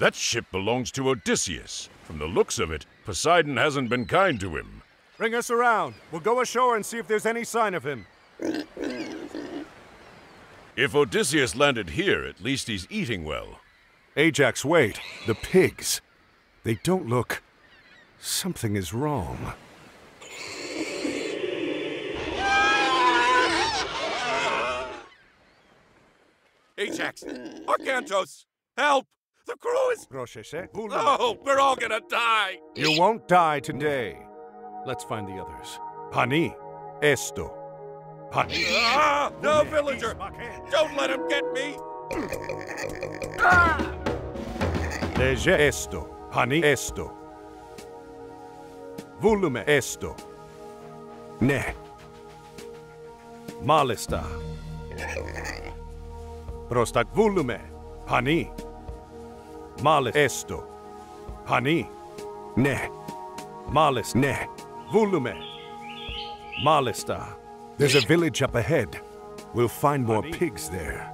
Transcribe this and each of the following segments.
That ship belongs to Odysseus. From the looks of it, Poseidon hasn't been kind to him. Bring us around. We'll go ashore and see if there's any sign of him. If Odysseus landed here, at least he's eating well. Ajax, wait. The pigs. They don't look. Something is wrong. Ajax! Arkantos! Help! The crew is. Oh, we're all gonna die! You won't die today. Let's find the others. Pani, esto. Pani. Ah! No, villager! Don't let him get me! Lege esto. Pani esto. Volume esto. Ne. Malesta. Prostak volume. Pani. Male esto. Pani. Ne. Males ne. Volume. Malesta. There's a village up ahead. We'll find more pigs there.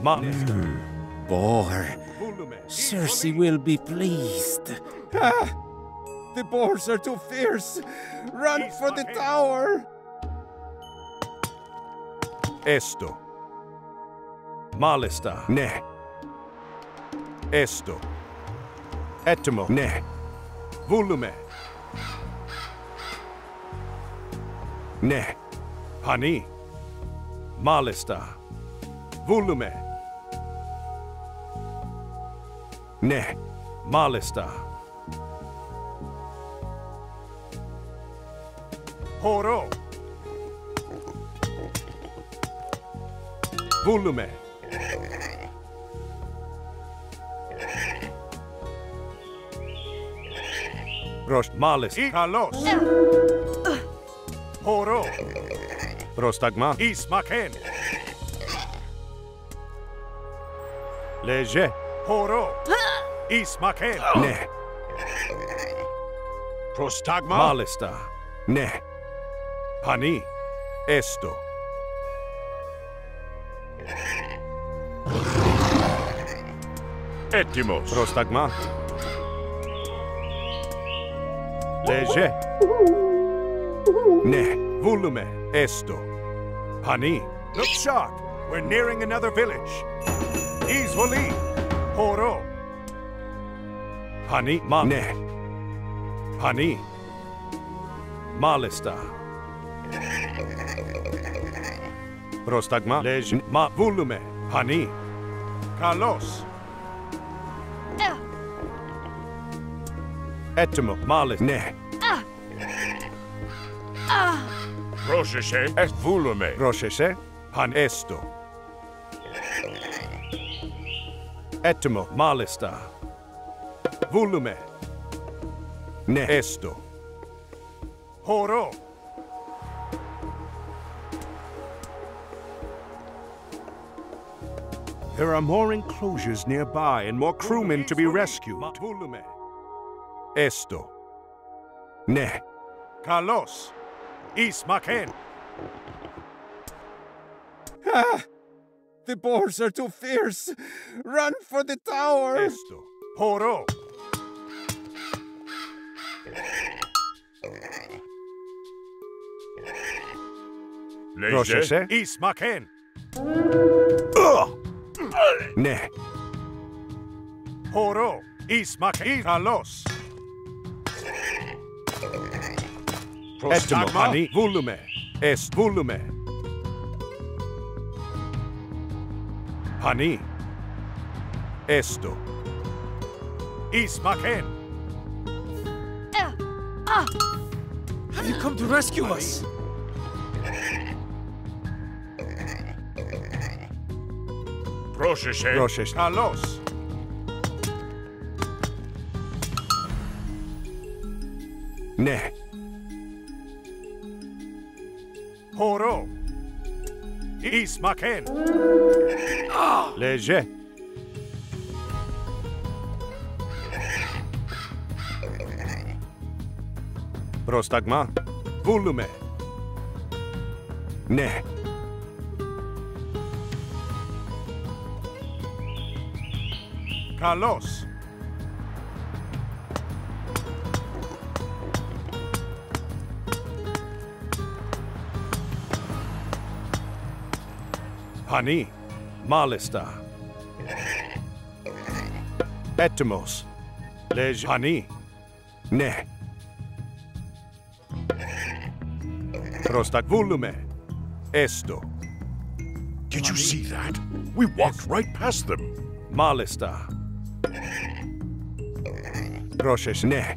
Malesta. Hmm. Boar, Volume. Circe will be pleased. The boars are too fierce! Run for the tower! Esto. Malesta. Ne. Esto. Etimo. Ne. Volume. Ne. Pani. Malesta. Volume. Ne. Malesta. Horo. Volume. Ροσμάλες. Καλός. Χορό. Προσταγμά. Ισμακέν. Λεζέ. Χορό. Ισμακέν. Ναι. Προστάγμα. Μάλιστα. Ναι. Πανί. Έστω. Έτοιμος. Προσταγμά. Leje. Ne. Volume. Esto. Pani. Look sharp. We're nearing another village. Izvoli. Horo. Pani. Ma. Ne. Pani. Malesta. Prostagma. Leje. Ma. Volume. Pani. Kalos. Etimo. Males. Ne. Rosheshe ah. ah. et volume. Rosheshe. Pan esto. Etimo. Malesta. Volume. Ne. Esto. Horo. There are more enclosures nearby and more crewmen to be rescued. Volume. Esto. Ne. Kalos. Ismaken. The boars are too fierce! Run for the tower! Esto. Horo. Leje. Rosheshe. Ismaken. Ne. Horo. Ismaken. Kalos. Prostaggma volume est volume. Honey, esto. Ismaken. Uh. Have you come to rescue Honey. us? Πρόσεχε. Πρόσεχε. Καλώς. Ne. Horo. İsmaken. Leje. Prostagma. Volume. Ne. Kalos. Pani, Malista, Etimos, Lejani, Ne, Prostakvulume, Esto. Did you see that? We walked right past them. Malista. Roshes Ne.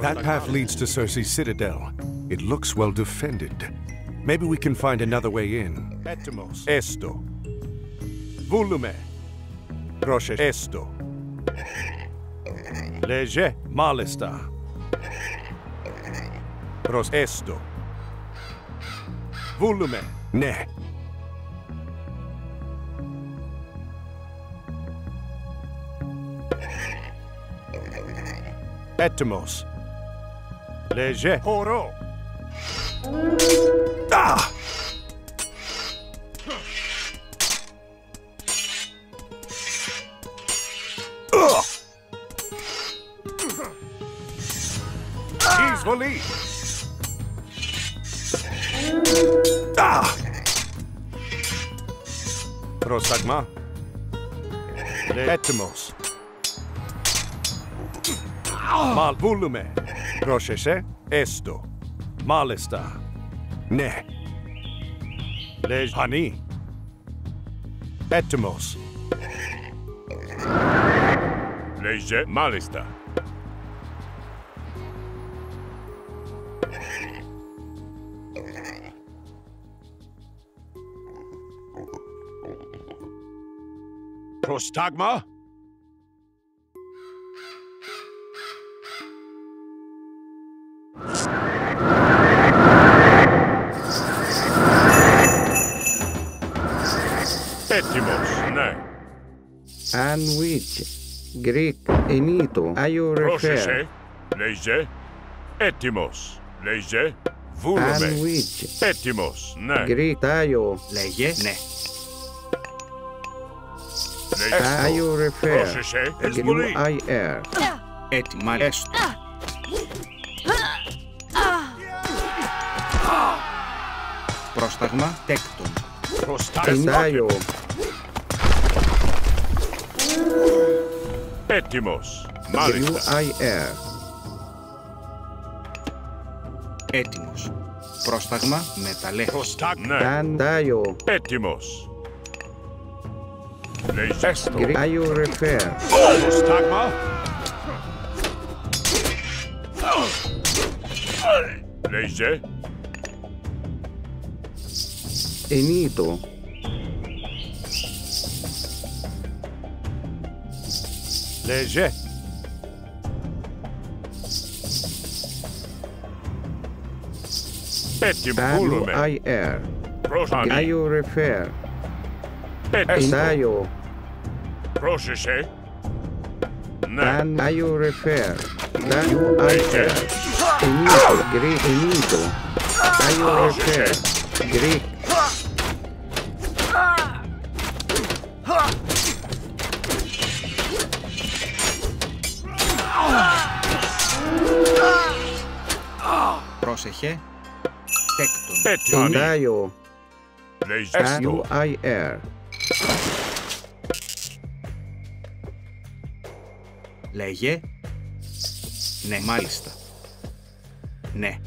That path leads to Cersei's citadel. It looks well defended. Maybe we can find another way in. Etimos. Esto. Volume. Roche. Esto. Lege. Malesta. Ros. Esto. Volume. Ne. Etimos. Lege. Horo. ¡Ah! Peacefully. ¡Ah! Prostagma. Etmos. Mal. Procese esto. Mal está. Ne. Les honey. Etimos. Leje malista. Prostagma? Greek enito are you refer? Πρόσεχε. Λέιζε. Έτοιμος. Λέιζε. And Βούλουμε. which Έτοιμος, ναι. Greek tayo Λέγε ναι. are Λέιζε. you refer? Πρόσεχε. Εισβολή. I air. Έτοιμα έστω. Πρόσταγμα τέκτον. Prostagma? Έτοιμος. Μάλιστα. I air. Έτοιμος. Πρόσταγμα μεταλλέχος. Prostagma? Ναι. And tayo Έτοιμος. Λέιζε. Έστω. Greek are you refer? Prostagma? Λέιζε. Enito DG. Petium kulume. IR. Prosani. Gaio refer. Petium. Gaio. Prosise. Dan Gaio refer. Gaio I air. Greek. Unido. Gaio refer. Greek. Πρόσεχε. Τέκτον. Έτοιμο. Tayo Λέιζε. and Έστω. I air. Λέγε. Ναι, μάλιστα. Ναι.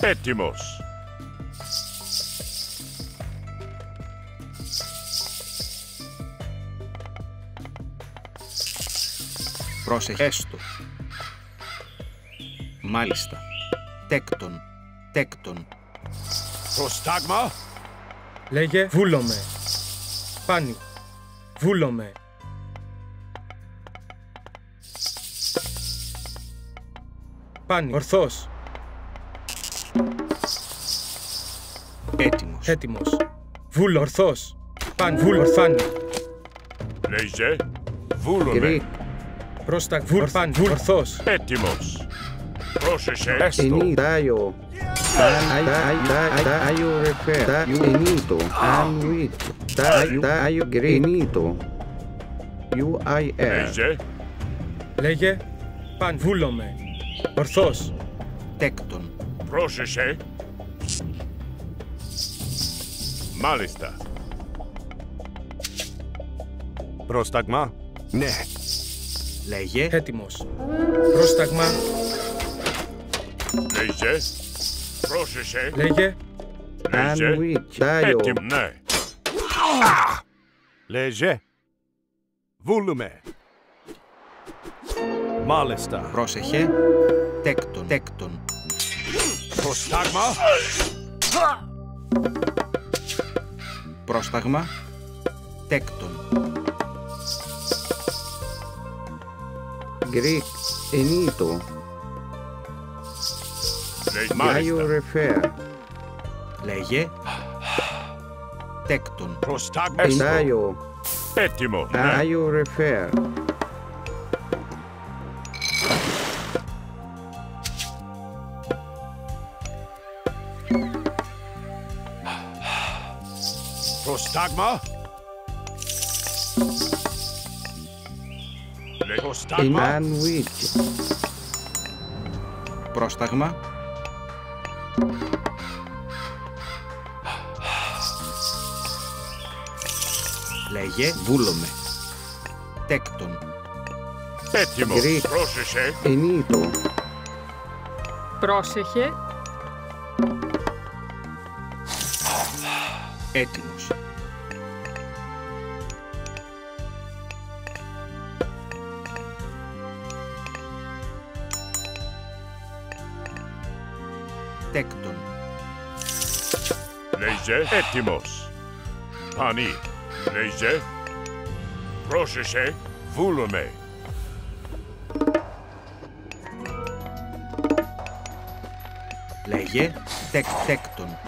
Έτοιμος. Πρόσεχε έστω. Μάλιστα. Τέκτον. Τέκτον. Prostagma? Λέγε βούλομαι. Πάνι. Βούλομαι. Πάνι. Ορθός. Έτοιμος. Έτοιμος. Βούλο. Ορθός. Πάνι. Βούλο. Ορθάνι. Λέιζε. Βούλουμε. Greek Πρόστα. Βούλ. Πάνι. Βούλ. Ορθός. Έτοιμος. Πρόσεχε. Έστω. Enito Tayo Tayo refer. Tayo inito. Anwit. Tayo greenito. UIR. Λέγε. Λέγε Πανβούλομαι. Ορθός. Τέκτον. Πρόσεχε. Μάλιστα. Πρόσταγμα. Ναι. Λέγε. Έτοιμος. Πρόσταγμα. Λέγε. Πρόσεχε. Λέγε Λέγε. Anwit. Tayo. Έτοιμο. Ναι. Λέγε. Βούλουμε. Μάλιστα. Πρόσεχε. Τέκτον. Τέκτον. Πρόσταγμα. Πρόσταγμα. Τέκτον. Γκρίκ. Ενίτο. Λέγε. Tayo Μάλιστα. refer. Λέγε. Τέκτον. Πρόσταγμα. Tayo. Έτοιμο. Ναι. Tayo refer. Πρόσταγμα. Λέγε. Πρόσταγμα. Λέγε. Βούλομαι. Τέκτον. Έτοιμος. Γκρι. Πρόσεχε. Ενίτο. Πρόσεχε. Έτοιμος. Τέκτον. Λέγε. Έτοιμος. Πανί. Λέγε. Πρόσεχε. Βούλομαι. Λέγε. Τεκ, τέκτον.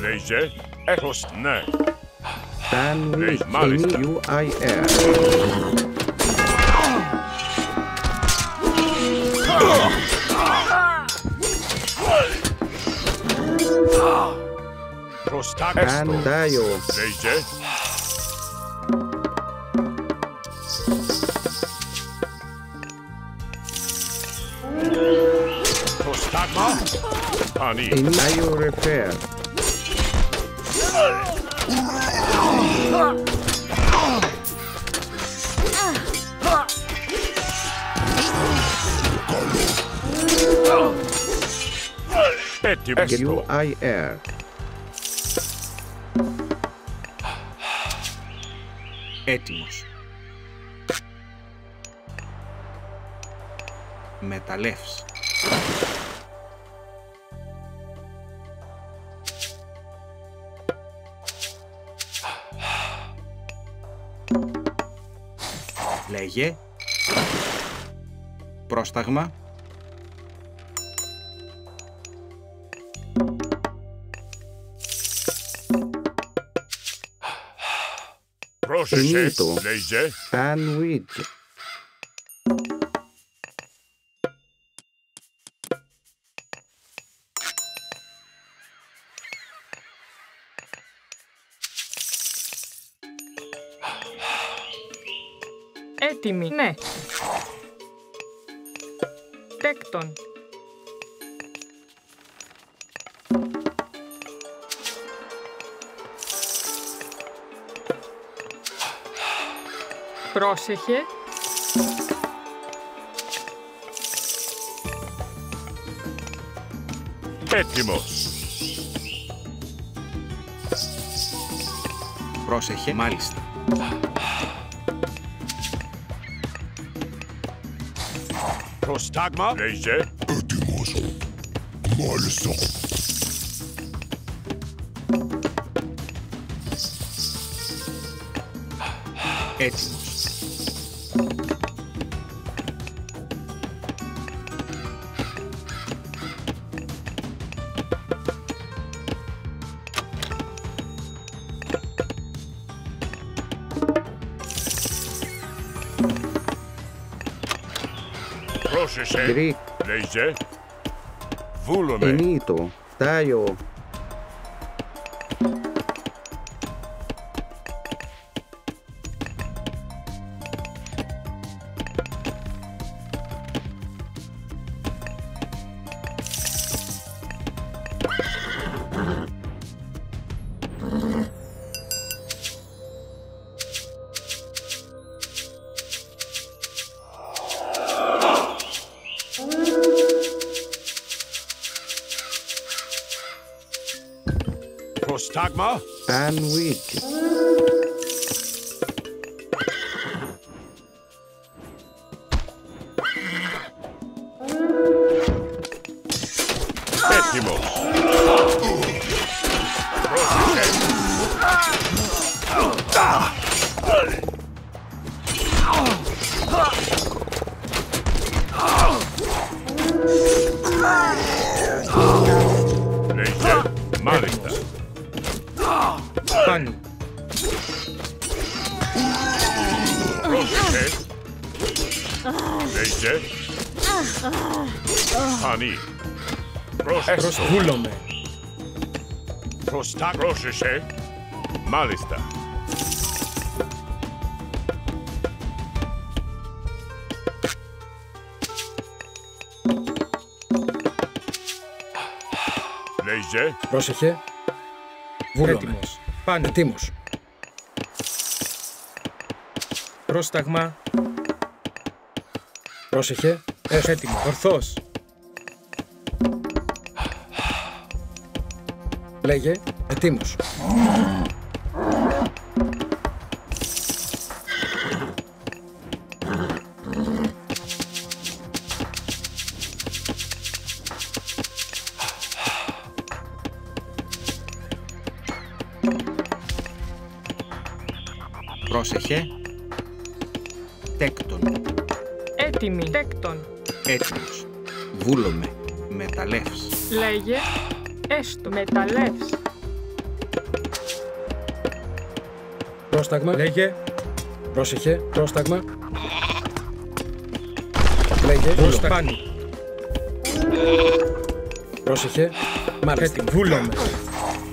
Λέγε. Έχος. Ναι. Sandwich in UIR. Bandayo. Prostagma? Ani. In Ayo repair. Refer. Έτοιμος. U-I-R. Έτοιμος. Μεταλλεύς. Λέγε. Πρόσταγμα. Πρόσεχε. Ενίτο. Λέγε. Sandwich. Έτοιμη. Ναι. Τέκτον. Πρόσεχε. Έτοιμος. Πρόσεχε. Μάλιστα. Prostagma. Neyse. Ödüm olsun. Maalesef. Gre. Lejze. Vulome. Enito. Tajo. one week. Prostagma? Πρόσεχε. Μάλιστα. Λέγε. Πρόσεχε. Βούλομαι. Έτοιμος. Πάνω. Ετοίμος. Πρόσταγμα. Πρόσεχε. Έστω. Έτοιμος. Ορθός. Λέγε. Ετοίμος. Πρόσεχε. Τέκτον. Έτοιμη. Τέκτον. Έτοιμος. Βούλομαι. Μεταλλεύς. Λέγε. Έστω. Μεταλλεύς. Πρόσταγμα. Λέγε. Πρόσεχε. Πρόσταγμα. Λέγε. Προς Βούλομαι. πάνω. Πρόσεχε. Μάλιστα. Έτοιμο. Βούλομαι.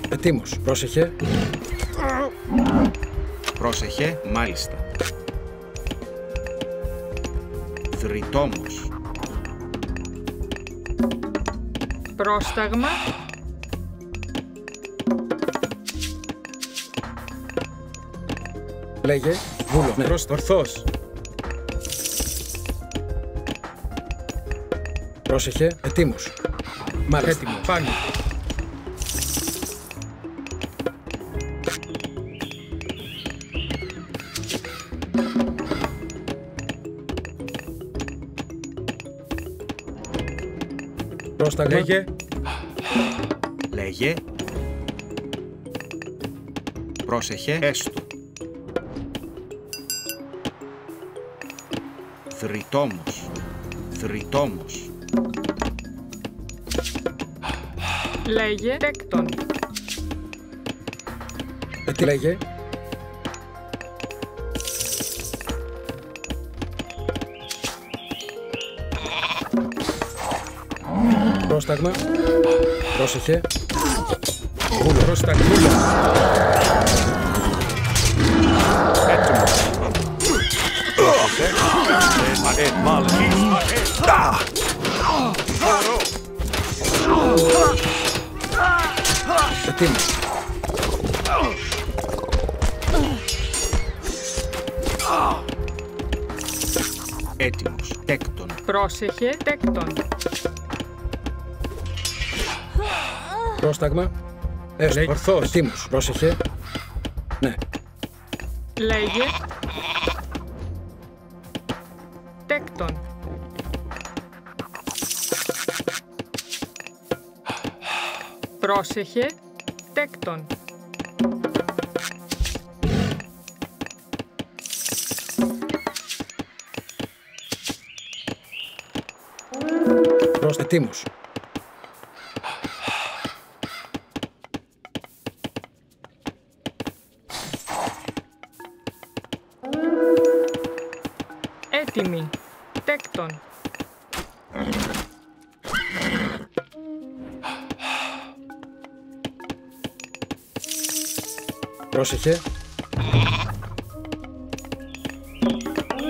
Ετοίμος. Πρόσεχε. Πρόσεχε. Μάλιστα. Θρητόμος. Πρόσταγμα. Λέγε. Βούλομαι. Προς ορθός. Πρόσεχε. Ετοίμος. Μάλιστα. Έτοιμος. Πάνω. Πρόσταγμα. Λέγε. Λέγε. Πρόσεχε. Έστω. Θρητόμος. Θρητόμος. Λέγε. Τέκτον. Ε, τι λέγε. Πρόσταγμα. Πρόσεχε. Πρόσταγμα. Βούλομαι. Ε, μάλιστα. Ετοίμος. Έτοιμος. Τέκτον. Πρόσεχε. Τέκτον. Πρόσταγμα. Έστω. Λέγε. Ορθός. Ετοίμος. Πρόσεχε. Πρόσεχε. Τέκτον. Πρόστα. Ετοίμος. Έτοιμη. Τέκτον. Πρόσεχε.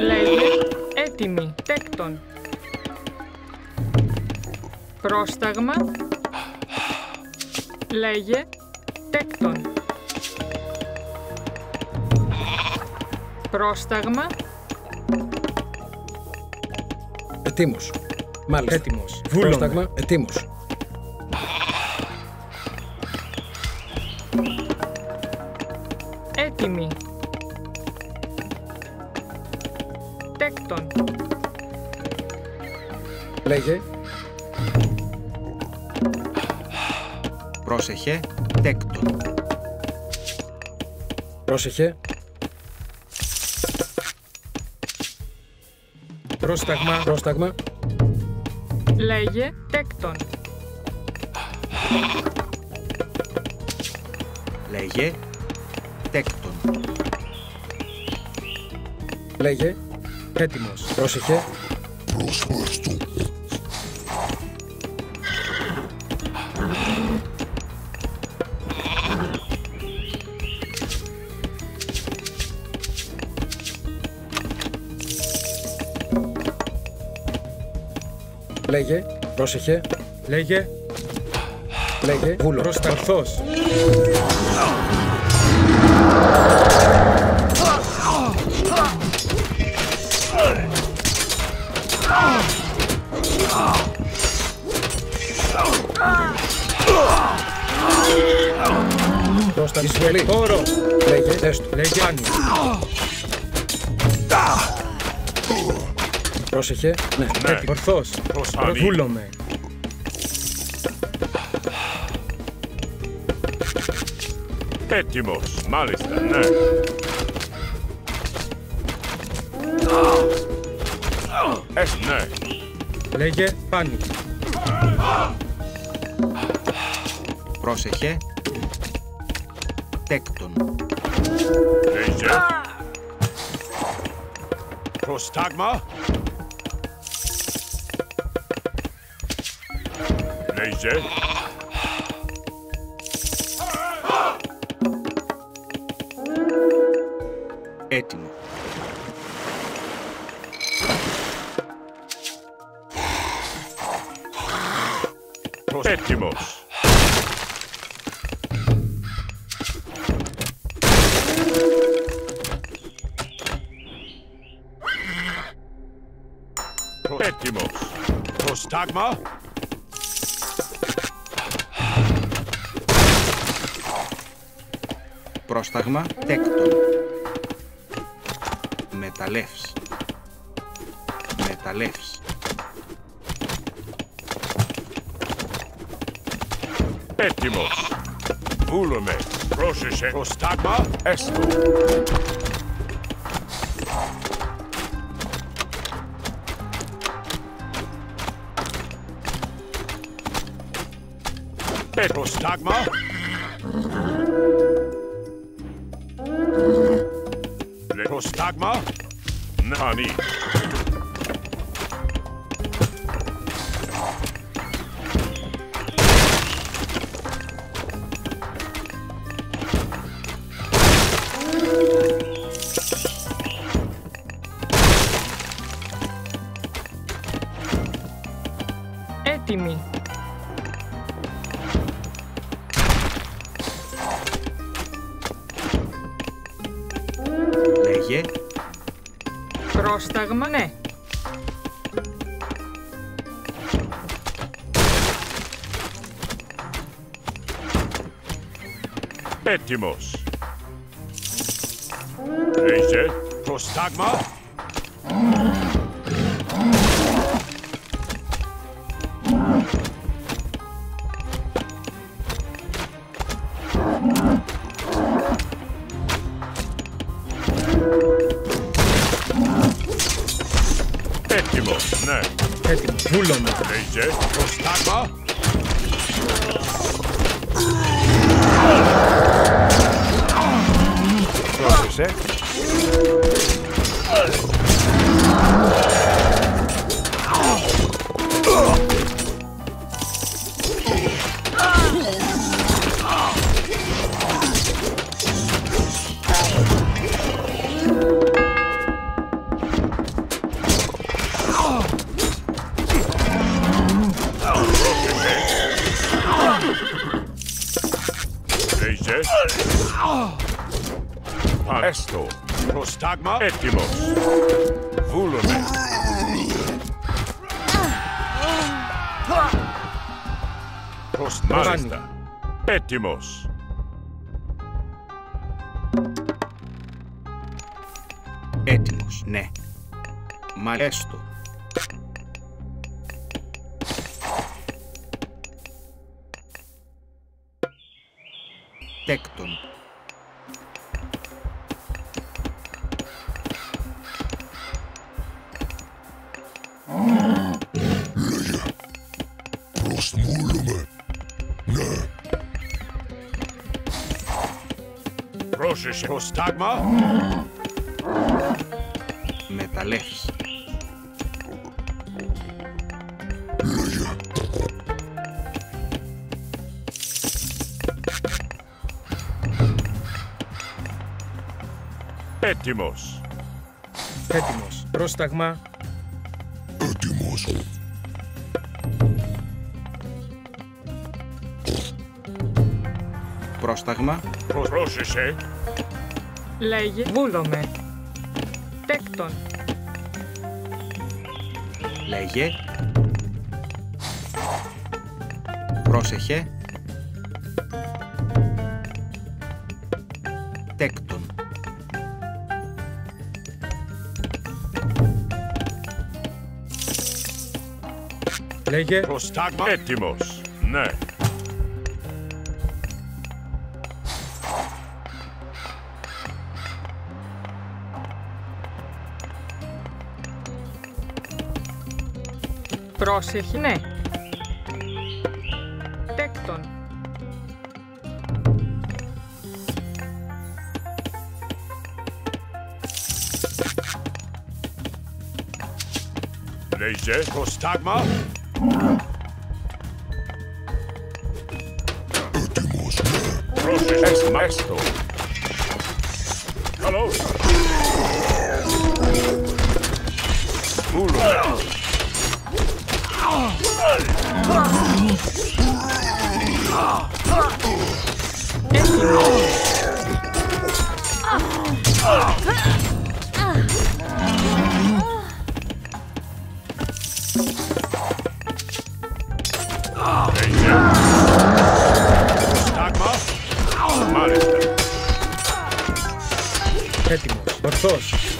Λέγε έτοιμη. Τέκτον. Πρόσταγμα. Λέγε τέκτον. Πρόσταγμα. Ετοίμος. Μάλιστα. Έτοιμος. Βούλομαι. Πρόσταγμα. Ετοίμος. Πρόσεχε, τέκτον. Πρόσεχε. Πρόσταγμα. Πρόσταγμα. Λέγε τέκτον. Λέγε, τέκτον. Λέγε. Έτοιμος. Πρόσεχε. Λέγε. Πρόσεχε. Λέγε Λέγε. Βούλο. ορθός. Πρόστα. Εισβολή. Χώρο. Λέγε. Έστω. Λέγε Πρόσεχε. Ναι. Ναι. Ορθός. Προστάνει. Βούλομαι. Έτοιμος. Μάλιστα, ναι. Εσ, ναι. Λέγε πάνω. Πρόσεχε, τέκτον. Λέγε. Προστάγμα. Daisy? Etno. Étimos. prostagma Προστάγμα. Πρόσταγμα, τέκτον. Μεταλλεύς. Μεταλλεύς. Έτοιμος. Βούλομαι. Πρόσεχε. Προστάγμα. Έστω. Ε, Προστάγμα. Nani? Πρόσταγμα, ναι. Έτοιμος. Λέγε. Προστάγμα. Έστω. Προστάγμα. Έτοιμος. Βούλομαι. Μάλιστα. Έτοιμος. Έτοιμος, ναι. Μάλιστα. Έστω. Τέκτον. Πρόσεχε. Προστάγμα. Μεταλλεύς. Έτοιμος. Έτοιμος. Πρόσταγμα. Πρόσταγμα. Πρόσεχε. Λέγε βούλομαι. Τέκτον. Λέγε. Πρόσεχε. Τέκτον. Λέγε. Προστάγμα. Έτοιμος. Ναι. Πρόσεχε, ναι. Τέκτον. Λέγε. Προστάγμα. Πρόσεχες. Έστω. Καλώς. Santos.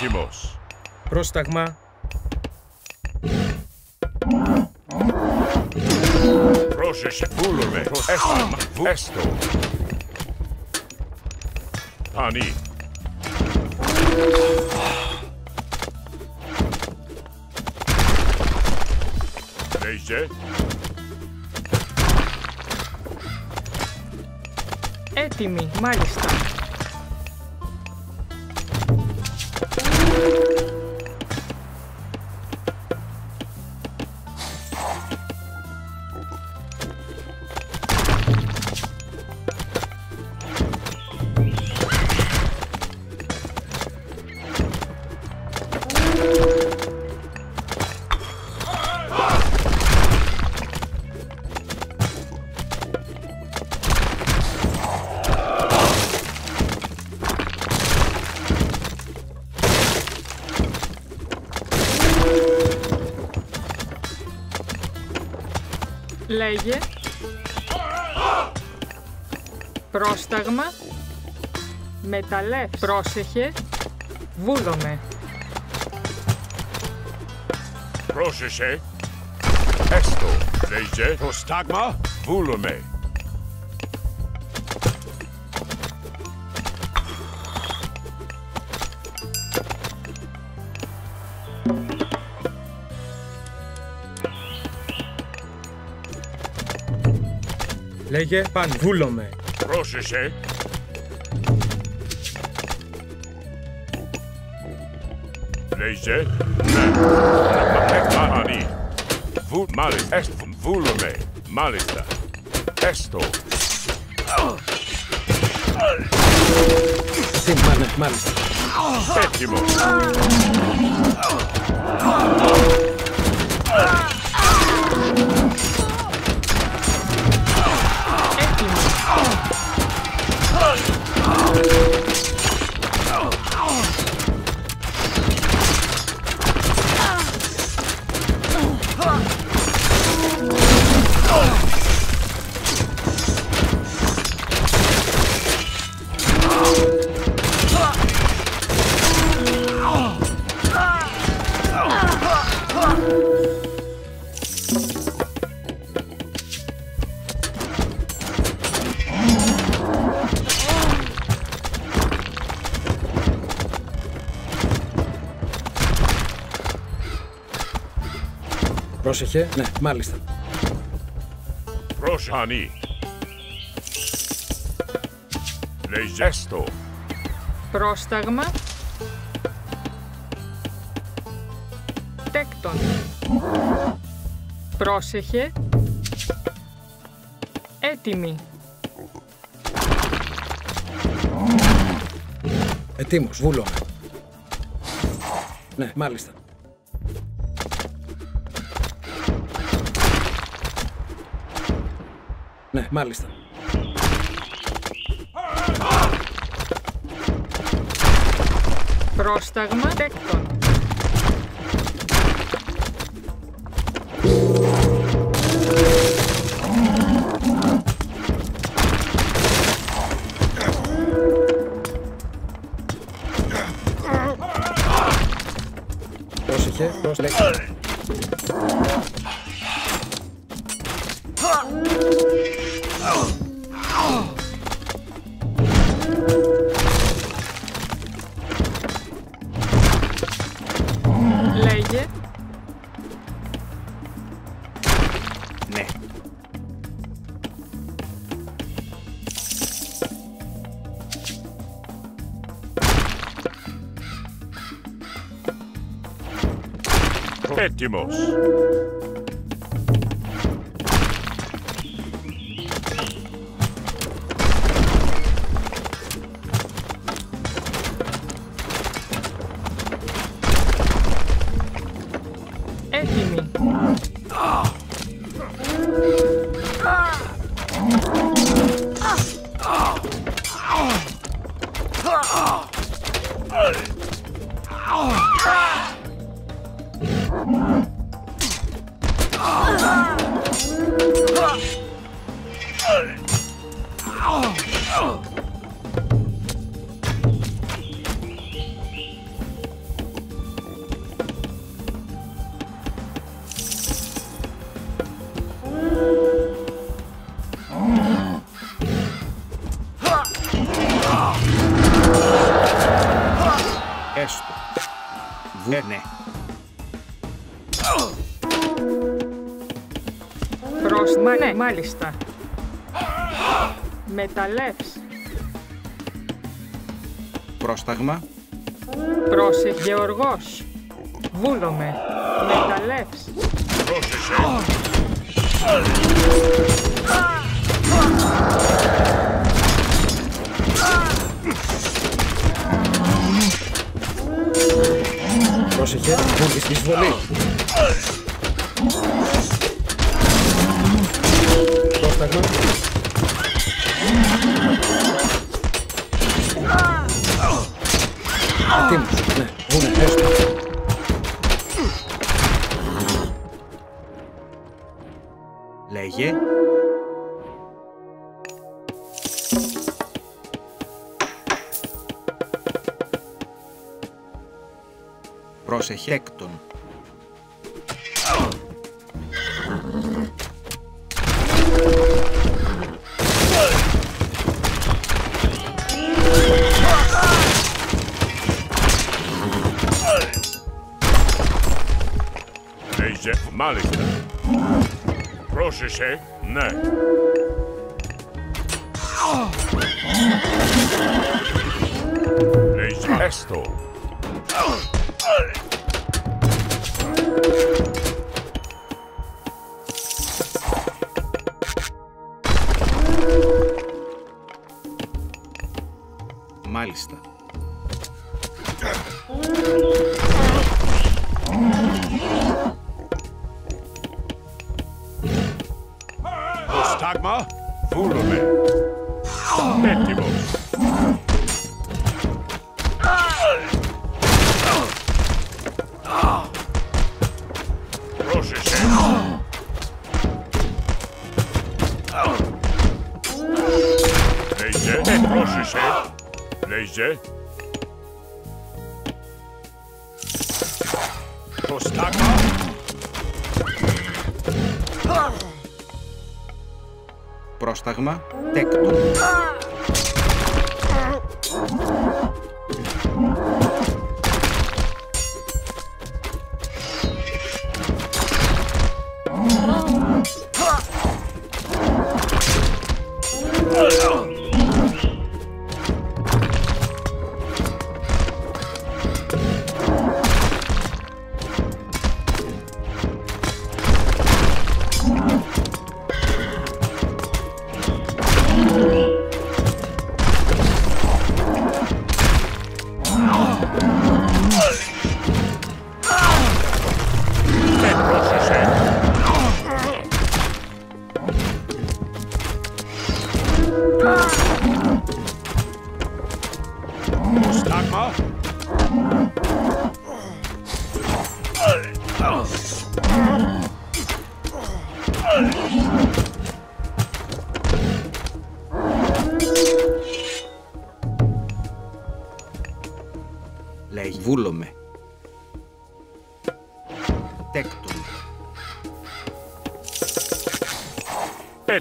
Έτοιμος. Πρόσταγμα. Πρόσεχε. Βούλομαι. Έστω. Έστω. Πανί. Λέγε. Έτοιμη, μάλιστα. Λέγε. Πρόσταγμα. Μεταλλεύ. Πρόσεχε. Βούλομαι. Πρόσεχε. Έστω. Λέγε. Προστάγμα. Βούλομαι. Λέγε παν. Βούλομαι. Πρόσεχε. Λέγε. Ναι. Μανί. Βου... Μάλιστα. Έστω. Βούλομαι. Μάλιστα. Έστω. Τι, μα, ναι, μάλιστα. Έτοιμος. Πρόσεχε. Ναι, μάλιστα. Πρόσχανη. Λέγε. Έστω. Πρόσταγμα. Τέκτον. Πρόσεχε. Έτοιμη. Ετοίμος. Βούλομαι. Ναι, μάλιστα. Μάλιστα. Πρόσταγμα. Τέκτον. íntimos. Έστω. Βου... Ε, ναι. Πρόσμα. Ναι, μάλιστα. Μεταλλεύς. Πρόσταγμα. Πρόσεχε. Γεωργός. Βούλομαι. Μεταλλεύς. Πρόσεχε. Πρόσεχε. Βούλης εισβολή. Πρόσταγμα. architektton. Wejdzie Malik. Proszę się, nie. Wejdzie Estou.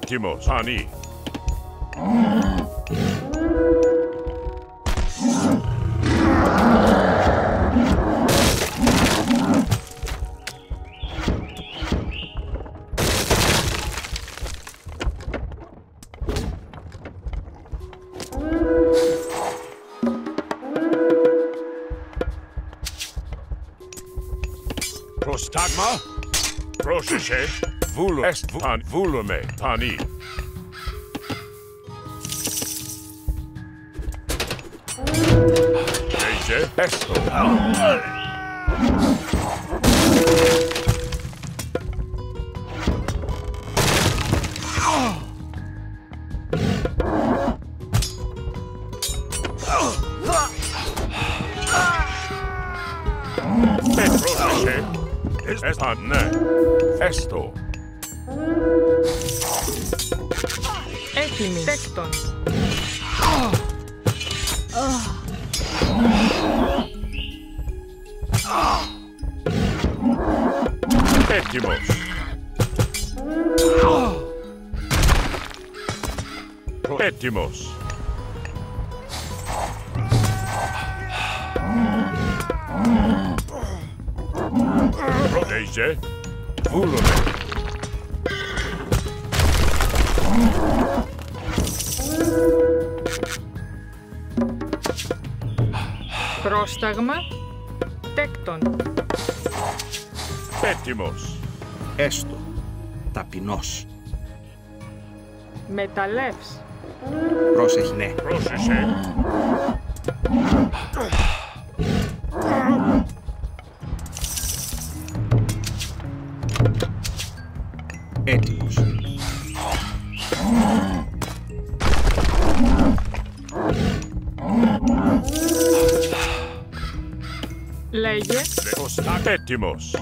Timos, Sani. Prostagma? Proshishe? vulo est an volume pani. Lege esto. Έτοιμος. Έστω. Ταπεινός. Μεταλλεύς. Πρόσεχε. Ναι. Πρόσεχε. Έτοιμος. Λέγε. Προστά. Έτοιμος.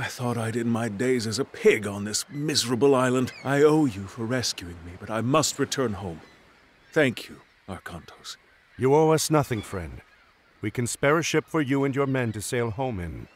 I thought I'd end my days as a pig on this miserable island. I owe you for rescuing me, but I must return home. Thank you, Arkantos. You owe us nothing, friend. We can spare a ship for you and your men to sail home in.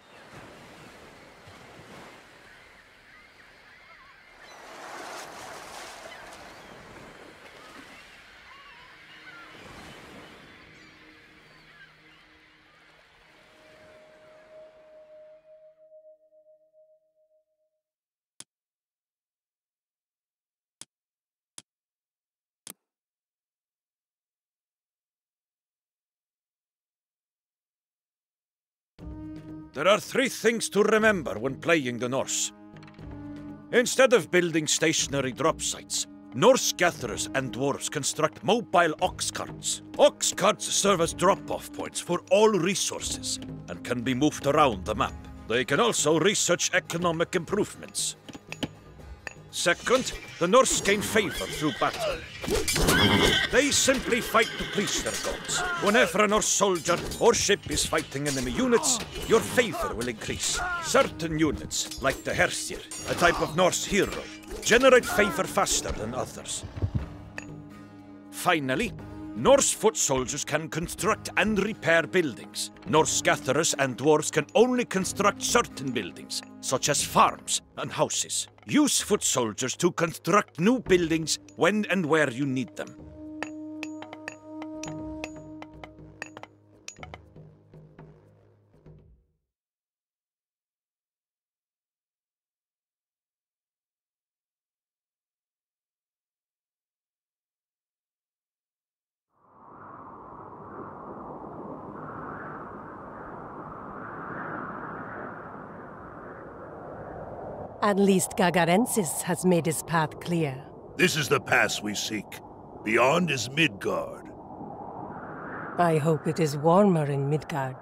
There are three things to remember when playing the Norse. Instead of building stationary drop sites, Norse gatherers and dwarves construct mobile ox carts. Ox carts serve as drop off points for all resources and can be moved around the map. They can also research economic improvements. Second, the Norse gain favor through battle. They simply fight to please their gods. Whenever a Norse soldier or ship is fighting enemy units, your favor will increase. Certain units, like the Hersir, a type of Norse hero, generate favor faster than others. Finally, Norse foot soldiers can construct and repair buildings. Norse gatherers and dwarves can only construct certain buildings, such as farms and houses. Use foot soldiers to construct new buildings when and where you need them. At least Gagarensis has made his path clear. This is the pass we seek. Beyond is Midgard. I hope it is warmer in Midgard.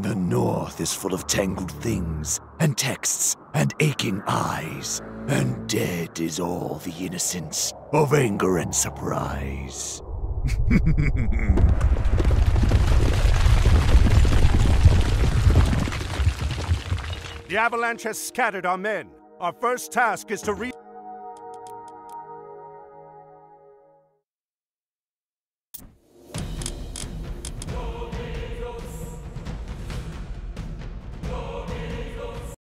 The North is full of tangled things, and texts, and aching eyes. And dead is all the innocence of anger and surprise. The avalanche has scattered our men. Our first task is to re-